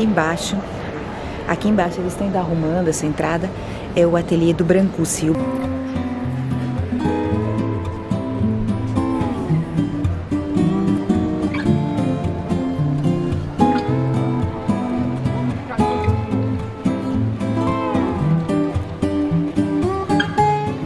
aqui embaixo, aqui embaixo eles estão ainda arrumando essa entrada, é o ateliê do Brancucci.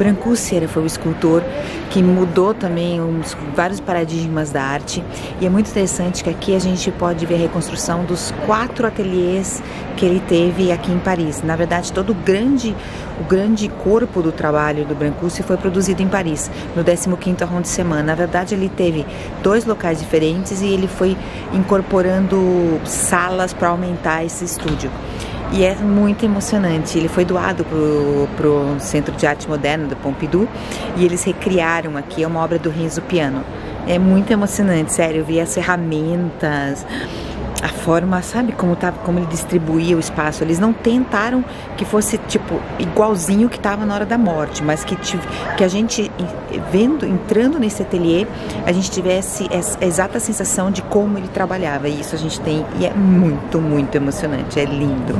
Brancusi foi o escultor que mudou também uns, vários paradigmas da arte e é muito interessante que aqui a gente pode ver a reconstrução dos quatro ateliês que ele teve aqui em Paris. Na verdade, todo o grande, o grande corpo do trabalho do Brancusi foi produzido em Paris, no 15º arrondissement. Na verdade, ele teve dois locais diferentes e ele foi incorporando salas para aumentar esse estúdio. E é muito emocionante. Ele foi doado para o Centro de Arte Moderna do Pompidou e eles recriaram aqui, é uma obra do Renzo Piano. É muito emocionante, sério. Eu vi as ferramentas, a forma, sabe como tá, como ele distribuía o espaço. Eles não tentaram que fosse tipo igualzinho que estava na hora da morte, mas que que a gente vendo, entrando nesse ateliê, a gente tivesse essa exata sensação de como ele trabalhava. E isso a gente tem e é muito, muito emocionante, é lindo.